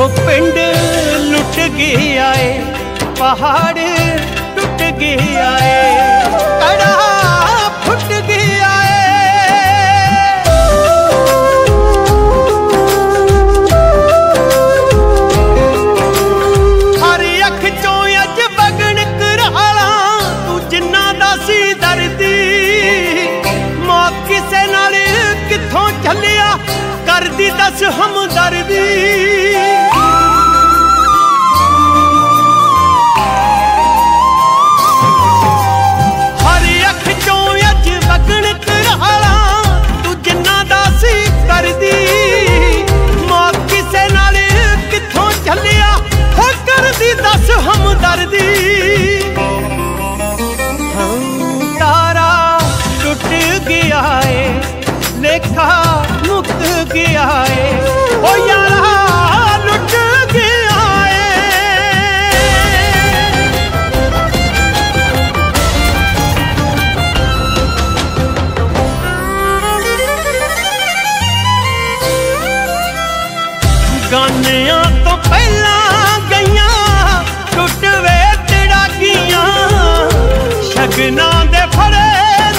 ਹੋ ਪਿੰਡ ਲੁੱਟ ਗਿਆ ਏ ਪਹਾੜ ਟੁੱਟ ਗਿਆ ਏ ਕੜਾ ਫੁੱਟ ਗਿਆ ਏ ਹਰ ਅੱਖ ਚੋਂ ਅੱਜ ਵਗਣ ਕਰਾਲਾ ਤੂੰ ਜਿੰਨਾ ਦਾ ਸੀ ਦਰਦੀ, ਮੌਤ ਕਿਸੇ ਨਾਲ ਕਿੱਥੋਂ ਚੱਲਿਆ? ਕਰਦੀ ਦੱਸ ਹਮਦਰ दी। हम तारा टूट गया है, लेखा मुक गया है। ओ यारा, लुट गया है। गाने तो पहला ਟੁੱਟ ਦੇ ਫੜੇ।